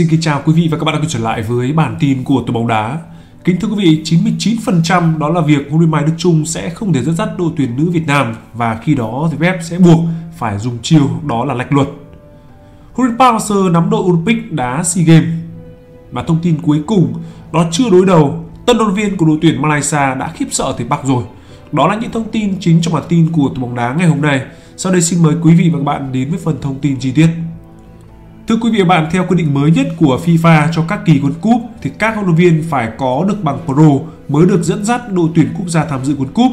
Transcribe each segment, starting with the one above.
Xin kính chào quý vị và các bạn đã quay trở lại với bản tin của tổ bóng đá. Kính thưa quý vị, 99% đó là việc huấn luyện Mai Đức Trung sẽ không thể dẫn dắt đội tuyển nữ Việt Nam và khi đó thì Pep sẽ buộc phải dùng chiêu đó là lạch luật. Huấn luyện Park Hang-seo nắm đội Olympic đá SEA Games. Và thông tin cuối cùng đó chưa đối đầu, tân đoàn viên của đội tuyển Malaysia đã khiếp sợ thầy Park rồi. Đó là những thông tin chính trong bản tin của tổ bóng đá ngày hôm nay. Sau đây xin mời quý vị và các bạn đến với phần thông tin chi tiết. Thưa quý vị và bạn, theo quy định mới nhất của FIFA cho các kỳ World Cup thì các huấn luyện viên phải có được bằng Pro mới được dẫn dắt đội tuyển quốc gia tham dự World Cup.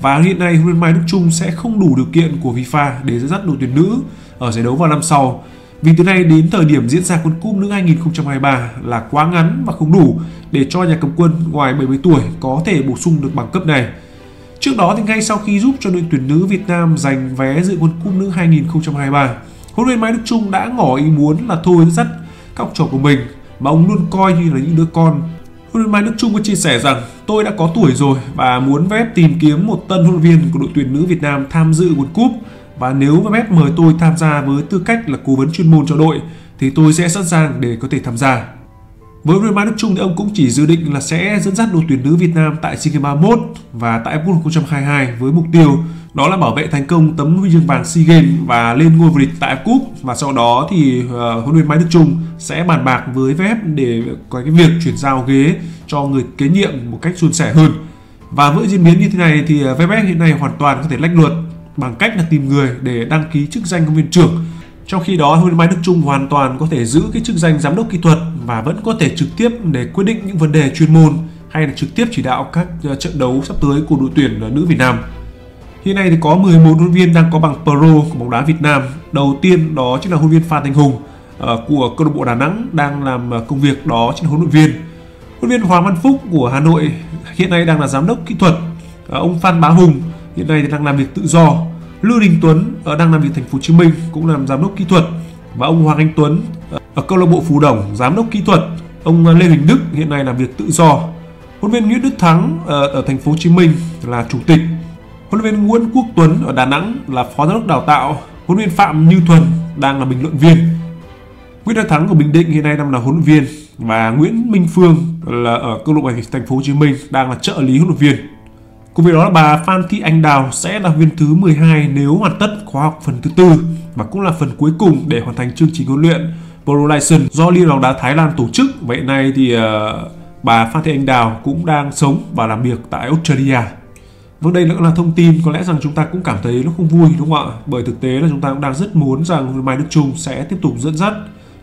Và hiện nay huấn luyện Mai Đức Trung sẽ không đủ điều kiện của FIFA để dẫn dắt đội tuyển nữ ở giải đấu vào năm sau. Vì từ nay đến thời điểm diễn ra World Cup nữ 2023 là quá ngắn và không đủ để cho nhà cầm quân ngoài 70 tuổi có thể bổ sung được bằng cấp này. Trước đó thì ngay sau khi giúp cho đội tuyển nữ Việt Nam giành vé dự World Cup nữ 2023 huấn luyện Mai Đức Trung đã ngỏ ý muốn là thôi dắt các học trò của mình, mà ông luôn coi như là những đứa con. Huấn luyện Mai Đức Trung có chia sẻ rằng, tôi đã có tuổi rồi và muốn vép tìm kiếm một tân huấn luyện viên của đội tuyển nữ Việt Nam tham dự World Cup và nếu vép mời tôi tham gia với tư cách là cố vấn chuyên môn cho đội, thì tôi sẽ sẵn sàng để có thể tham gia. Với huấn luyện Mai Đức thì ông cũng chỉ dự định là sẽ dẫn dắt đội tuyển nữ Việt Nam tại SEA Games 31 và tại World 2022 với mục tiêu đó là bảo vệ thành công tấm huy chương vàng SEA Games và lên ngôi vô địch tại AFF Cup và sau đó thì uh, huấn luyện Mai Đức Trung sẽ bàn bạc với VF để có cái việc chuyển giao ghế cho người kế nhiệm một cách suôn sẻ hơn. Và với diễn biến như thế này thì ờ, VF hiện nay hoàn toàn có thể lách luật bằng cách là tìm người để đăng ký chức danh công viên trưởng trong khi đó, huấn luyện Mai Đức Trung hoàn toàn có thể giữ cái chức danh giám đốc kỹ thuật và vẫn có thể trực tiếp để quyết định những vấn đề chuyên môn hay là trực tiếp chỉ đạo các ờ, trận đấu sắp tới của đội tuyển ờ, nữ Việt Nam. Hiện nay thì có 11 huấn viên đang có bằng Pro của bóng đá Việt Nam. Đầu tiên đó chính là huấn viên Phan Thành Hùng ờ, của câu lạc bộ Đà Nẵng đang làm công việc đó chính là huấn luyện viên. Huấn viên Hoàng Văn Phúc của Hà Nội hiện nay đang là giám đốc kỹ thuật. Ông Phan Bá Hùng hiện nay thì đang làm việc tự do Lưu Đình Tuấn đang làm việc thành phố Hồ Chí Minh cũng làm giám đốc kỹ thuật và ông Hoàng Anh Tuấn ở câu lạc bộ Phú Đồng giám đốc kỹ thuật. Ông ờ, Lê Huỳnh Đức hiện nay làm việc tự do. Huấn luyện viên Nguyễn Đức Thắng ở, ở thành phố Hồ Chí Minh là chủ tịch. Huấn luyện viên Nguyễn Quốc Tuấn ở Đà Nẵng là phó giám đốc đào tạo. Huấn luyện viên Phạm Như Thuần đang là bình luận viên. Nguyễn Đức Thắng của Bình Định hiện nay đang là huấn luyện viên và Nguyễn Minh Phương là ở câu lạc bộ thành phố Hồ Chí Minh đang là trợ lý huấn luyện viên. Cùng với đó là bà Phan Thị Anh Đào sẽ là viên thứ 12 nếu hoàn tất khóa học phần thứ tư và cũng là phần cuối cùng để hoàn thành chương trình huấn luyện Pro License do Liên đoàn đá Thái Lan tổ chức. Vậy nay thì uh, bà Phan Thị Anh Đào cũng đang sống và làm việc tại Australia. Vâng đây cũng là thông tin có lẽ rằng chúng ta cũng cảm thấy nó không vui đúng không ạ? Bởi thực tế là chúng ta cũng đang rất muốn rằng Mai Đức Trung sẽ tiếp tục dẫn dắt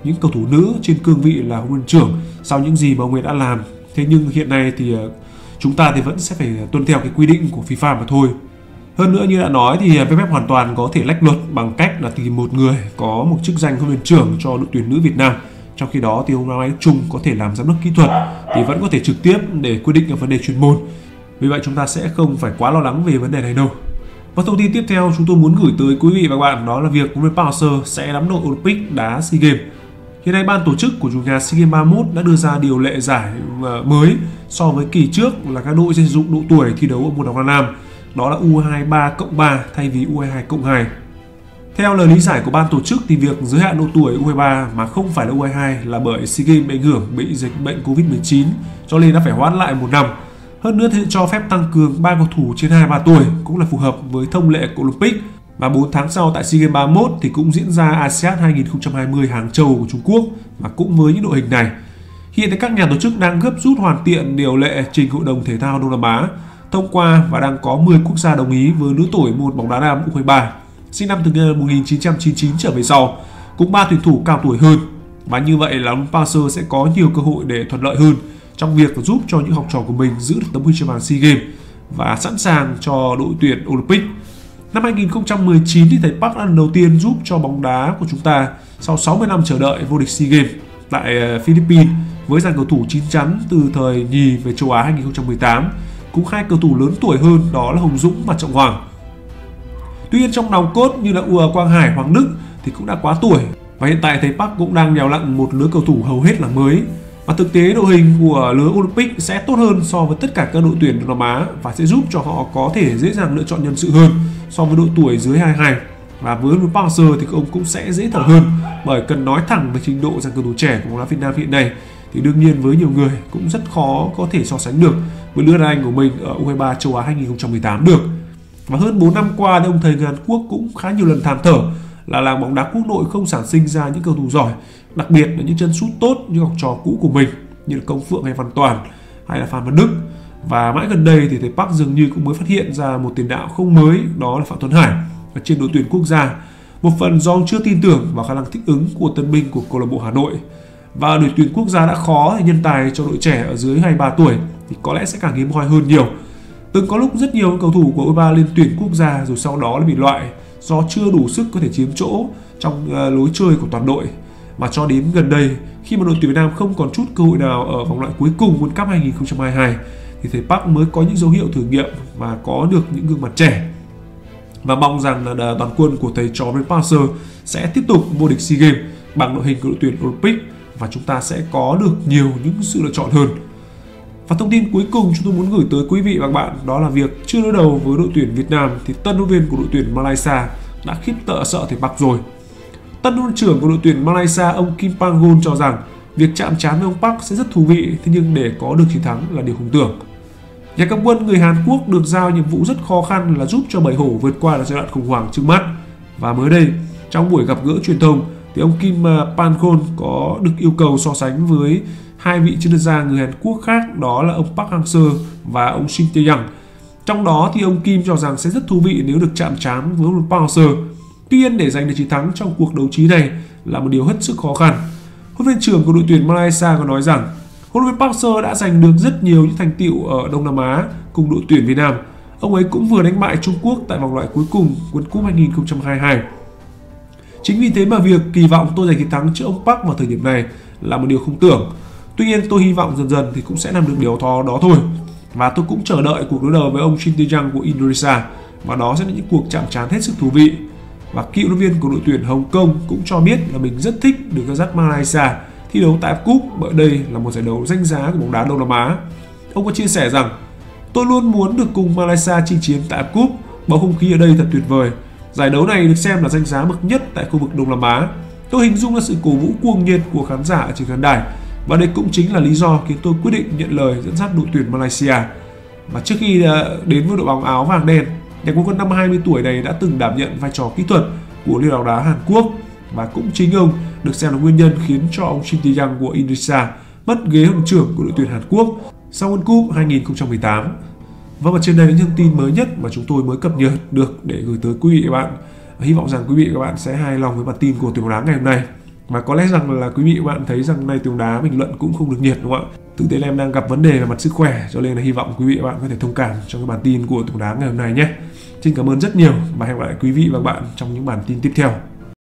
những cầu thủ nữ trên cương vị là huấn luyện trưởng sau những gì mà ông ấy đã làm. Thế nhưng hiện nay thì uh, chúng ta thì vẫn sẽ phải tuân theo cái quy định của FIFA mà thôi. Hơn nữa như đã nói thì VFF hoàn toàn có thể lách luật bằng cách là tìm một người có một chức danh huấn luyện trưởng cho đội tuyển nữ Việt Nam. Trong khi đó thì ông Mai Trung có thể làm giám đốc kỹ thuật thì vẫn có thể trực tiếp để quyết định các vấn đề chuyên môn. Vì vậy chúng ta sẽ không phải quá lo lắng về vấn đề này đâu. Và thông tin tiếp theo chúng tôi muốn gửi tới quý vị và các bạn đó là việc huấn luyện Park sẽ nắm đội Olympic đá SEA Games Hiện nay ban tổ chức của chủ nhà SEA Games 31 đã đưa ra điều lệ giải ờ, mới so với kỳ trước là các đội sử dụng độ tuổi thi đấu ở môn bóng nam. Đó là U23 cộng 3 thay vì U22 cộng 2. Theo lời lý giải của ban tổ chức thì việc giới hạn độ tuổi U23 mà không phải là U22 là bởi SEA Games bị ảnh hưởng bị dịch bệnh Covid-19 cho nên đã phải hoãn lại một năm. Hơn nữa thì cho phép tăng cường ba cầu thủ trên 23 tuổi cũng là phù hợp với thông lệ của Olympic và 4 tháng sau tại SEA Games 31 thì cũng diễn ra ASEAN 2020 Hàng Châu của Trung Quốc và cũng với những đội hình này. Hiện tại các nhà tổ chức đang gấp rút hoàn thiện điều lệ trình Hội đồng Thể thao Đông Nam Á thông qua và đang có 10 quốc gia đồng ý với lứa tuổi một bóng đá nam U23 sinh năm từ 1999 trở về sau, cũng ba tuyển thủ cao tuổi hơn. Và như vậy là ông Passer sẽ có nhiều cơ hội để thuận lợi hơn trong việc giúp cho những học trò của mình giữ được tấm huy chương vàng SEA Games và sẵn sàng cho đội tuyển Olympic Năm 2019 thì thầy Park lần đầu tiên giúp cho bóng đá của chúng ta sau 60 năm chờ đợi vô địch SEA Games tại ờ, Philippines với dàn cầu thủ chín chắn từ thời nhì về châu Á 2018 cũng hai cầu thủ lớn tuổi hơn đó là Hồng Dũng và Trọng Hoàng. Tuy nhiên trong nòng cốt như là Ua Quang Hải, Hoàng Đức thì cũng đã quá tuổi và hiện tại thầy Park cũng đang đèo lặn một lứa cầu thủ hầu hết là mới và thực tế đội hình của lứa Olympic sẽ tốt hơn so với tất cả các đội tuyển Đông Nam Á và sẽ giúp cho họ có thể dễ dàng lựa chọn nhân sự hơn so với đội tuổi dưới 22 và với Park Hang-seo thì ông cũng sẽ dễ thở hơn bởi cần nói thẳng về trình độ dàn cầu thủ trẻ của bóng đá Việt Nam hiện nay thì đương nhiên với nhiều người cũng rất khó có thể so sánh được với lứa đàn anh của mình ở U23 châu Á 2018 được. Và hơn 4 năm qua thì ông thầy người Hàn Quốc cũng khá nhiều lần than thở là làng bóng đá quốc nội không sản sinh ra những cầu thủ giỏi, đặc biệt là những chân sút tốt như học trò cũ của mình như là Công Phượng hay Văn Toàn hay là Phan Văn Đức. Và mãi gần đây thì thầy Park dường như cũng mới phát hiện ra một tiền đạo không mới đó là Phạm Tuấn Hải ở trên đội tuyển quốc gia. Một phần do ông chưa tin tưởng vào khả năng thích ứng của tân binh của câu lạc bộ Hà Nội. Và đội tuyển quốc gia đã khó thì nhân tài cho đội trẻ ở dưới 23 tuổi thì có lẽ sẽ càng hiếm hoi hơn nhiều. Từng có lúc rất nhiều cầu thủ của U23 lên tuyển quốc gia rồi sau đó là bị loại do chưa đủ sức có thể chiếm chỗ trong ờ, lối chơi của toàn đội. Mà cho đến gần đây, khi mà đội tuyển Việt Nam không còn chút cơ hội nào ở vòng loại cuối cùng World Cup 2022 thì thầy Park mới có những dấu hiệu thử nghiệm và có được những gương mặt trẻ. Và mong rằng là đoàn quân của thầy trò Ben Parser sẽ tiếp tục vô địch SEA Games bằng đội hình của đội tuyển Olympic và chúng ta sẽ có được nhiều những sự lựa chọn hơn. Và thông tin cuối cùng chúng tôi muốn gửi tới quý vị và các bạn đó là việc chưa đối đầu với đội tuyển Việt Nam thì tân huấn viên của đội tuyển Malaysia đã khiếp tợ sợ thầy Park rồi. Tân huấn trưởng của đội tuyển Malaysia ông Kim Panggun cho rằng việc chạm trán với ông Park sẽ rất thú vị, thế nhưng để có được chiến thắng là điều không tưởng. Nhà cầm quân người Hàn Quốc được giao nhiệm vụ rất khó khăn là giúp cho bảy hổ vượt qua giai đoạn khủng hoảng trước mắt. Và mới đây, trong buổi gặp gỡ truyền thông thì ông Kim à, Panggun có được yêu cầu so sánh với hai vị chuyên gia người Hàn Quốc khác đó là ông Park Hang-seo và ông Shin Tae-young. Trong đó thì ông Kim cho rằng sẽ rất thú vị nếu được chạm trán với ông Park Hang-seo. Tuy nhiên để giành được chiến thắng trong cuộc đấu trí này là một điều hết sức khó khăn. Huấn luyện trưởng của đội tuyển Malaysia có nói rằng huấn luyện viên Park Hang-seo đã giành được rất nhiều những thành tựu ở Đông Nam Á cùng đội tuyển Việt Nam. Ông ấy cũng vừa đánh bại Trung Quốc tại vòng loại cuối cùng World Cup 2022. Chính vì thế mà việc kỳ vọng tôi giành chiến thắng trước ông Park vào thời điểm này là một điều không tưởng. Tuy nhiên tôi hy vọng dần dần thì cũng sẽ làm được điều đó, đó thôi. Và tôi cũng chờ đợi cuộc đối đầu với ông Shin Tae-jung của Indonesia và đó sẽ là những cuộc chạm trán hết sức thú vị. Và cựu huấn viên của đội tuyển Hồng Kông cũng cho biết là mình rất thích được ra dắt Malaysia thi đấu tại Cup bởi đây là một giải đấu danh giá của bóng đá Đông Nam Á. Ông có chia sẻ rằng Tôi luôn muốn được cùng Malaysia chinh chiến tại Cup, bầu không khí ở đây thật tuyệt vời. Giải đấu này được xem là danh giá bậc nhất tại khu vực Đông Nam Á. Tôi hình dung ra sự cổ vũ cuồng nhiệt của khán giả ở trên khán đài và đây cũng chính là lý do khiến tôi quyết định nhận lời dẫn dắt đội tuyển Malaysia. Và trước khi ờ, đến với đội bóng áo vàng đen, nhà quân quân năm 20 tuổi này đã từng đảm nhận vai trò kỹ thuật của Liên đoàn đá Hàn Quốc và cũng chính ông, được xem là nguyên nhân khiến cho ông Shin Tae-young của Indonesia mất ghế huấn trưởng của đội tuyển Hàn Quốc sau World Cup 2018. Vâng, và trên đây là những thông tin mới nhất mà chúng tôi mới cập nhật được để gửi tới quý vị và các bạn. Hy vọng rằng quý vị và các bạn sẽ hài lòng với bản tin của tuyển đá ngày hôm nay. Và có lẽ rằng là quý vị và bạn thấy rằng nay tuyển đá bình luận cũng không được nhiệt, đúng không ạ? Thực tế là em đang gặp vấn đề về mặt sức khỏe, cho nên là hy vọng quý vị và bạn có thể thông cảm trong cái bản tin của tuyển đá ngày hôm nay nhé. Xin cảm ơn rất nhiều và hẹn gặp lại quý vị và các bạn trong những bản tin tiếp theo.